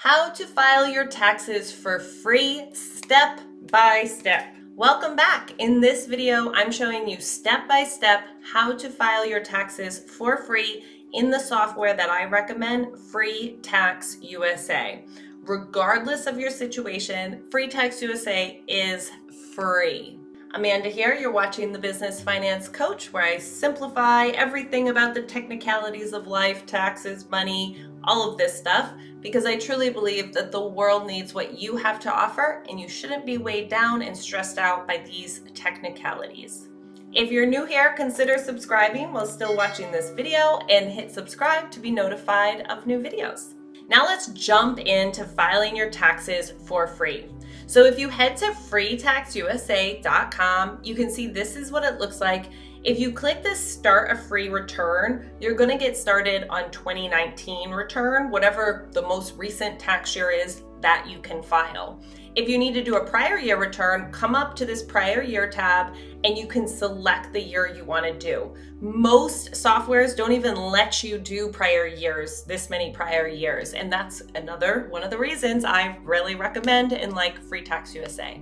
How to file your taxes for free step by step. Welcome back. In this video, I'm showing you step by step how to file your taxes for free in the software that I recommend, Free Tax USA. Regardless of your situation, Free Tax USA is free. Amanda here, you're watching The Business Finance Coach, where I simplify everything about the technicalities of life, taxes, money, all of this stuff because I truly believe that the world needs what you have to offer and you shouldn't be weighed down and stressed out by these technicalities. If you're new here, consider subscribing while still watching this video and hit subscribe to be notified of new videos. Now let's jump into filing your taxes for free. So if you head to freetaxusa.com, you can see this is what it looks like if you click this start a free return, you're gonna get started on 2019 return, whatever the most recent tax year is that you can file. If you need to do a prior year return, come up to this prior year tab and you can select the year you want to do. Most softwares don't even let you do prior years, this many prior years. And that's another one of the reasons I really recommend and like Free Tax USA.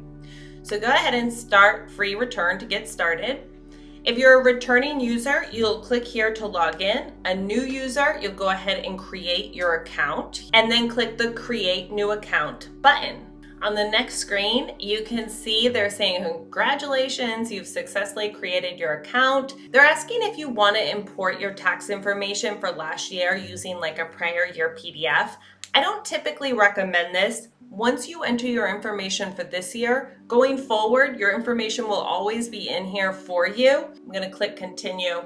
So go ahead and start free return to get started. If you're a returning user, you'll click here to log in. A new user, you'll go ahead and create your account and then click the create new account button. On the next screen, you can see they're saying congratulations, you've successfully created your account. They're asking if you want to import your tax information for last year using like a prior year PDF. I don't typically recommend this once you enter your information for this year, going forward, your information will always be in here for you. I'm gonna click continue.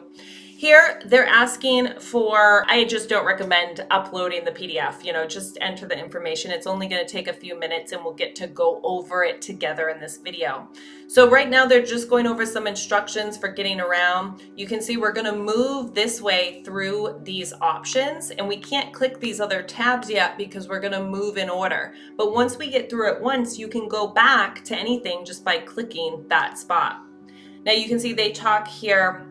Here, they're asking for, I just don't recommend uploading the PDF, you know, just enter the information. It's only gonna take a few minutes and we'll get to go over it together in this video. So right now they're just going over some instructions for getting around. You can see we're gonna move this way through these options and we can't click these other tabs yet because we're gonna move in order. But once we get through it once, you can go back to anything just by clicking that spot. Now you can see they talk here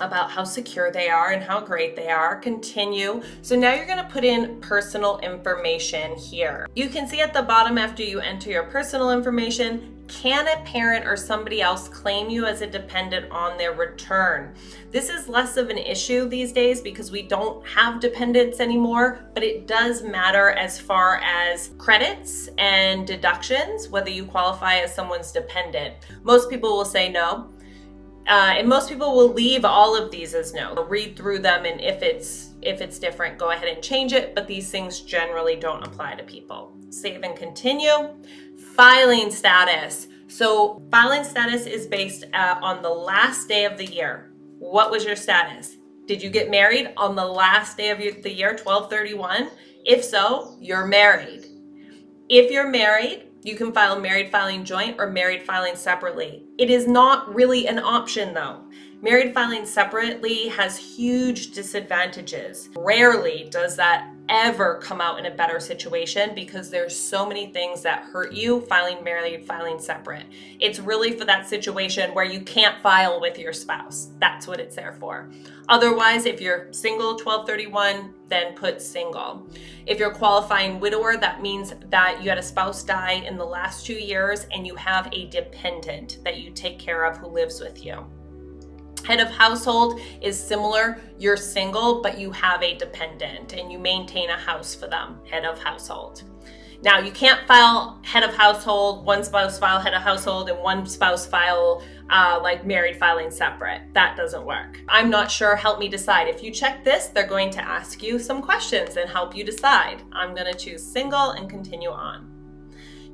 about how secure they are and how great they are. Continue. So now you're gonna put in personal information here. You can see at the bottom after you enter your personal information, can a parent or somebody else claim you as a dependent on their return? This is less of an issue these days because we don't have dependents anymore, but it does matter as far as credits and deductions, whether you qualify as someone's dependent. Most people will say no. Uh, and most people will leave all of these as no. Read through them and if it's if it's different, go ahead and change it, but these things generally don't apply to people. Save and continue. Filing status. So filing status is based uh, on the last day of the year. What was your status? Did you get married on the last day of the year, 1231? If so, you're married. If you're married, you can file married filing joint or married filing separately. It is not really an option though. Married filing separately has huge disadvantages. Rarely does that ever come out in a better situation because there's so many things that hurt you filing married, filing separate. It's really for that situation where you can't file with your spouse. That's what it's there for. Otherwise, if you're single 1231, then put single. If you're qualifying widower, that means that you had a spouse die in the last two years and you have a dependent that you take care of who lives with you. Head of household is similar. You're single, but you have a dependent and you maintain a house for them, head of household. Now, you can't file head of household, one spouse file head of household, and one spouse file uh, like married filing separate. That doesn't work. I'm not sure. Help me decide. If you check this, they're going to ask you some questions and help you decide. I'm going to choose single and continue on.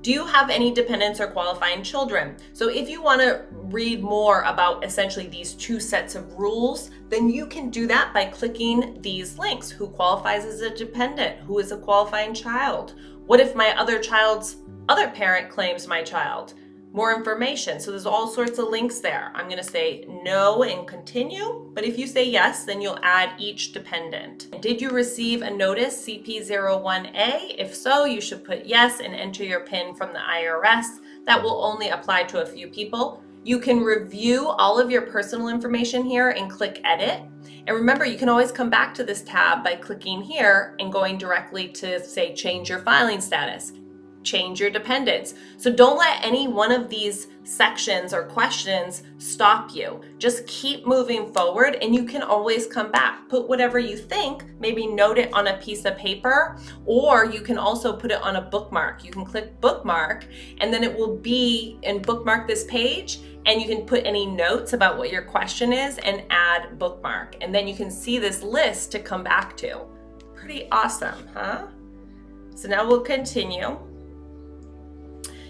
Do you have any dependents or qualifying children? So if you want to read more about essentially these two sets of rules, then you can do that by clicking these links. Who qualifies as a dependent? Who is a qualifying child? What if my other child's other parent claims my child? More information. So there's all sorts of links there. I'm gonna say no and continue, but if you say yes, then you'll add each dependent. Did you receive a notice CP01A? If so, you should put yes and enter your PIN from the IRS. That will only apply to a few people. You can review all of your personal information here and click edit. And remember, you can always come back to this tab by clicking here and going directly to say change your filing status change your dependence. So don't let any one of these sections or questions stop you. Just keep moving forward and you can always come back. Put whatever you think, maybe note it on a piece of paper, or you can also put it on a bookmark. You can click bookmark and then it will be and bookmark this page and you can put any notes about what your question is and add bookmark. And then you can see this list to come back to. Pretty awesome, huh? So now we'll continue.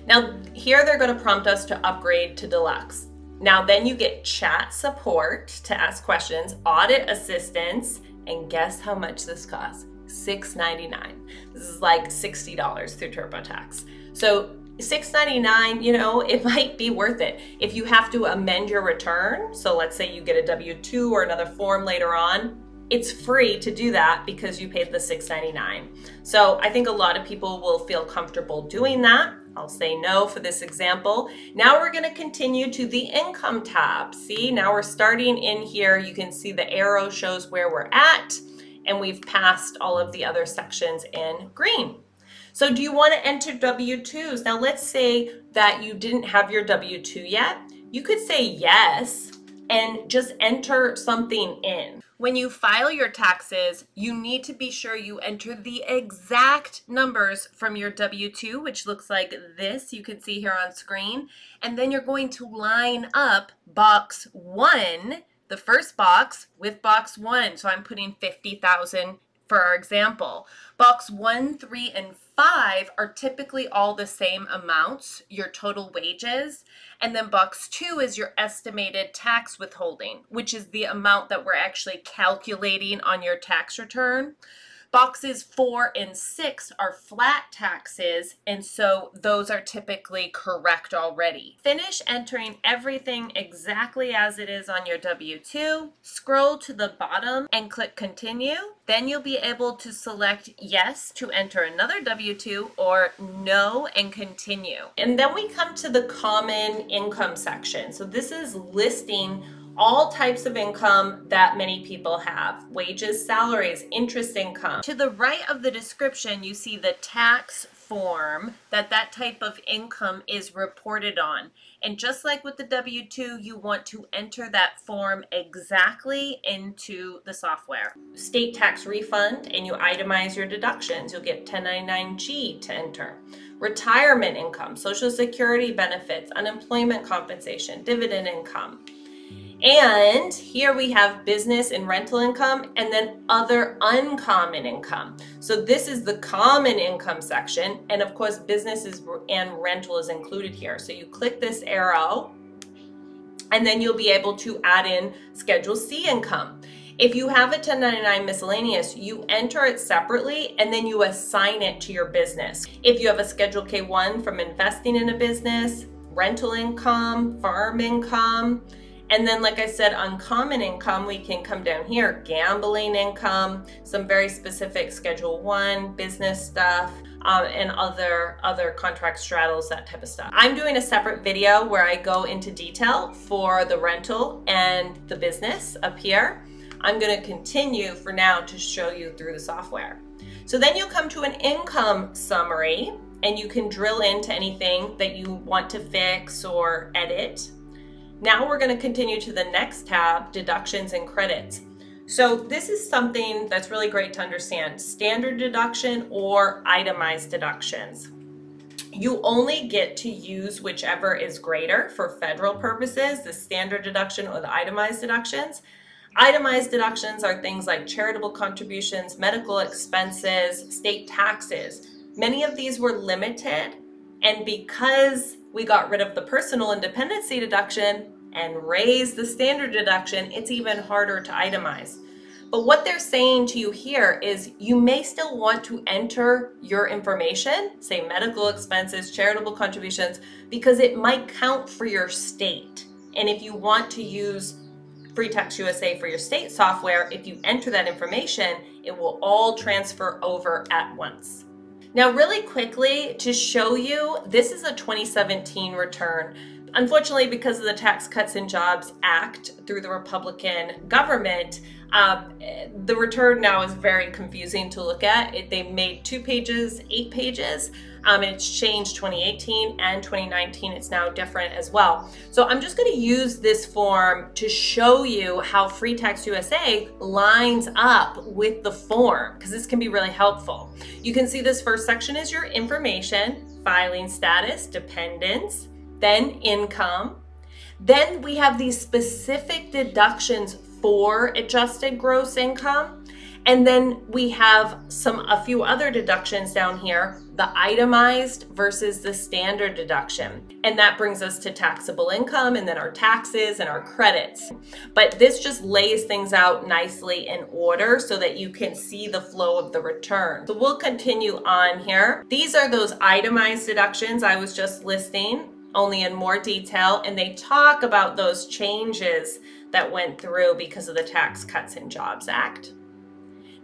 Now, here they're going to prompt us to upgrade to deluxe. Now, then you get chat support to ask questions, audit assistance, and guess how much this costs? $6.99. This is like $60 through TurboTax. So $6.99, you know, it might be worth it. If you have to amend your return, so let's say you get a W-2 or another form later on, it's free to do that because you paid the $6.99. So I think a lot of people will feel comfortable doing that. I'll say no for this example. Now we're gonna continue to the income tab. See, now we're starting in here. You can see the arrow shows where we're at and we've passed all of the other sections in green. So do you wanna enter W-2s? Now let's say that you didn't have your W-2 yet. You could say yes and just enter something in. When you file your taxes, you need to be sure you enter the exact numbers from your W-2, which looks like this, you can see here on screen. And then you're going to line up box one, the first box, with box one. So I'm putting 50,000 for our example. Box one, three, and five are typically all the same amounts, your total wages. And then box two is your estimated tax withholding, which is the amount that we're actually calculating on your tax return. Boxes four and six are flat taxes, and so those are typically correct already. Finish entering everything exactly as it is on your W-2. Scroll to the bottom and click continue. Then you'll be able to select yes to enter another W-2 or no and continue. And then we come to the common income section. So this is listing all types of income that many people have wages, salaries, interest income. To the right of the description, you see the tax form that that type of income is reported on. And just like with the W-2, you want to enter that form exactly into the software. State tax refund and you itemize your deductions. You'll get 1099-G to enter. Retirement income, social security benefits, unemployment compensation, dividend income. And here we have business and rental income and then other uncommon income. So this is the common income section. And of course, businesses and rental is included here. So you click this arrow and then you'll be able to add in Schedule C income. If you have a 1099 miscellaneous, you enter it separately and then you assign it to your business. If you have a Schedule K1 from investing in a business, rental income, farm income, and then, like I said, uncommon income, we can come down here, gambling income, some very specific Schedule One, business stuff, um, and other, other contract straddles, that type of stuff. I'm doing a separate video where I go into detail for the rental and the business up here. I'm gonna continue for now to show you through the software. So then you'll come to an income summary and you can drill into anything that you want to fix or edit. Now we're going to continue to the next tab, deductions and credits. So this is something that's really great to understand, standard deduction or itemized deductions. You only get to use whichever is greater for federal purposes, the standard deduction or the itemized deductions. Itemized deductions are things like charitable contributions, medical expenses, state taxes. Many of these were limited and because we got rid of the personal and dependency deduction and raised the standard deduction, it's even harder to itemize. But what they're saying to you here is you may still want to enter your information, say medical expenses, charitable contributions, because it might count for your state. And if you want to use Free Tax USA for your state software, if you enter that information, it will all transfer over at once. Now, really quickly to show you, this is a 2017 return. Unfortunately, because of the Tax Cuts and Jobs Act through the Republican government, um, the return now is very confusing to look at. It, they made two pages, eight pages. Um, and it's changed 2018 and 2019. It's now different as well. So I'm just going to use this form to show you how Free Tax USA lines up with the form because this can be really helpful. You can see this first section is your information, filing status, dependents, then income. Then we have these specific deductions for adjusted gross income. And then we have some a few other deductions down here, the itemized versus the standard deduction. And that brings us to taxable income and then our taxes and our credits. But this just lays things out nicely in order so that you can see the flow of the return. So we'll continue on here. These are those itemized deductions I was just listing only in more detail and they talk about those changes that went through because of the Tax Cuts and Jobs Act.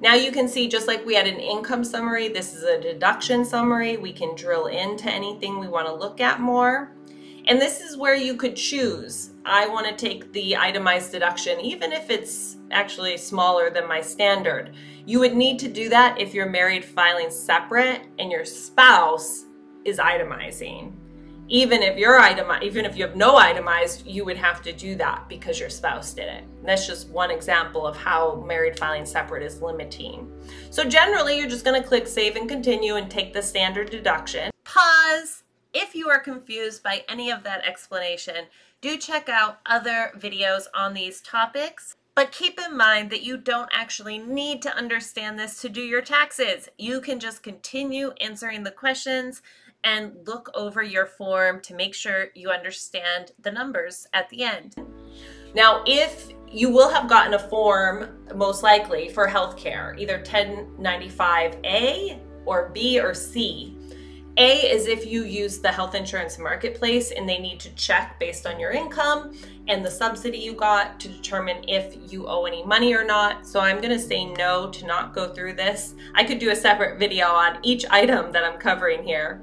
Now you can see just like we had an income summary, this is a deduction summary. We can drill into anything we want to look at more. And this is where you could choose. I want to take the itemized deduction, even if it's actually smaller than my standard. You would need to do that if you're married filing separate and your spouse is itemizing even if you're itemized, even if you have no itemized, you would have to do that because your spouse did it. And that's just one example of how married filing separate is limiting. So generally, you're just going to click save and continue and take the standard deduction. Pause. If you are confused by any of that explanation, do check out other videos on these topics. But keep in mind that you don't actually need to understand this to do your taxes. You can just continue answering the questions and look over your form to make sure you understand the numbers at the end. Now, if you will have gotten a form, most likely, for healthcare, either 1095A or B or C. A is if you use the health insurance marketplace and they need to check based on your income and the subsidy you got to determine if you owe any money or not. So I'm gonna say no to not go through this. I could do a separate video on each item that I'm covering here.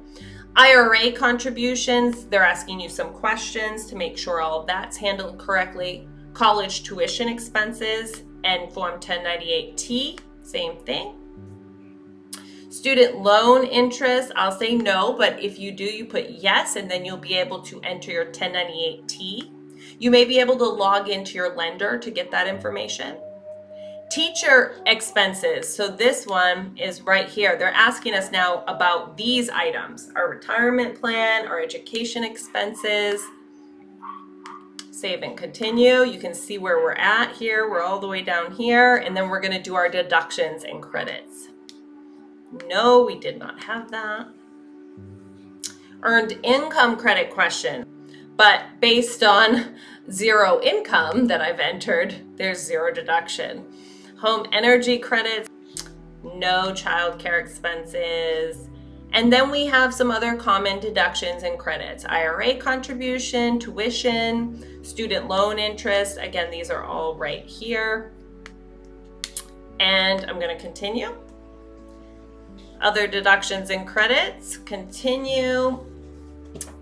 IRA contributions, they're asking you some questions to make sure all that's handled correctly. College tuition expenses and Form 1098T, same thing. Student loan interest, I'll say no, but if you do, you put yes, and then you'll be able to enter your 1098T. You may be able to log into your lender to get that information. Teacher expenses. So this one is right here. They're asking us now about these items, our retirement plan, our education expenses. Save and continue. You can see where we're at here. We're all the way down here. And then we're gonna do our deductions and credits. No, we did not have that. Earned income credit question. But based on zero income that I've entered, there's zero deduction home energy credits, no child care expenses. And then we have some other common deductions and credits. IRA contribution, tuition, student loan interest. Again, these are all right here. And I'm gonna continue. Other deductions and credits, continue.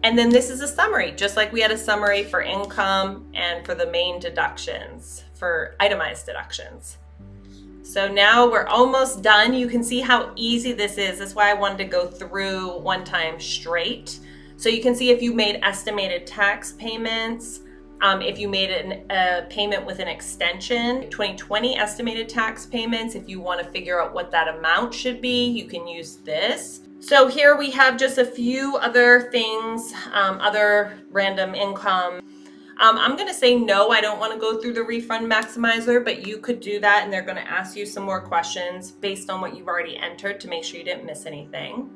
And then this is a summary, just like we had a summary for income and for the main deductions, for itemized deductions. So now we're almost done. You can see how easy this is. That's why I wanted to go through one time straight. So you can see if you made estimated tax payments, um, if you made an, a payment with an extension, 2020 estimated tax payments, if you want to figure out what that amount should be, you can use this. So here we have just a few other things, um, other random income um, I'm gonna say no, I don't wanna go through the refund maximizer, but you could do that and they're gonna ask you some more questions based on what you've already entered to make sure you didn't miss anything.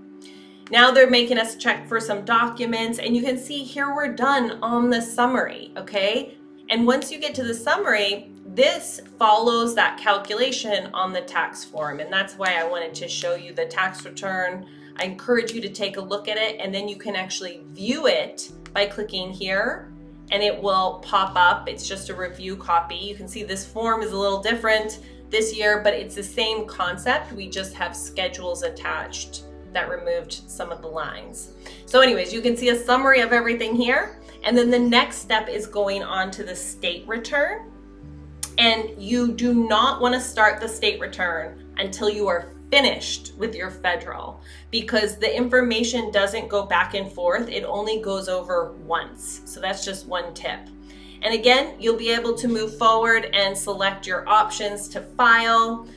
Now they're making us check for some documents and you can see here we're done on the summary, okay? And once you get to the summary, this follows that calculation on the tax form. And that's why I wanted to show you the tax return. I encourage you to take a look at it and then you can actually view it by clicking here and it will pop up. It's just a review copy. You can see this form is a little different this year, but it's the same concept. We just have schedules attached that removed some of the lines. So anyways, you can see a summary of everything here. And then the next step is going on to the state return. And you do not want to start the state return until you are finished with your federal because the information doesn't go back and forth. It only goes over once. So that's just one tip. And again, you'll be able to move forward and select your options to file.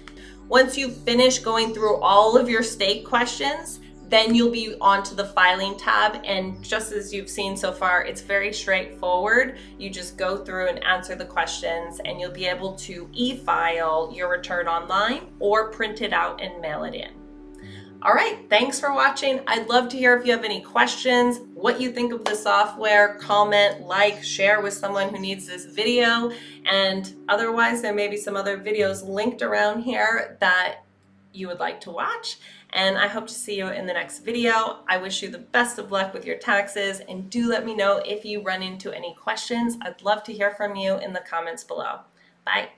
Once you finish going through all of your state questions, then you'll be onto the filing tab and just as you've seen so far, it's very straightforward. You just go through and answer the questions and you'll be able to e-file your return online or print it out and mail it in. All right, thanks for watching. I'd love to hear if you have any questions, what you think of the software, comment, like, share with someone who needs this video. And otherwise, there may be some other videos linked around here that you would like to watch. And I hope to see you in the next video. I wish you the best of luck with your taxes and do let me know if you run into any questions. I'd love to hear from you in the comments below. Bye.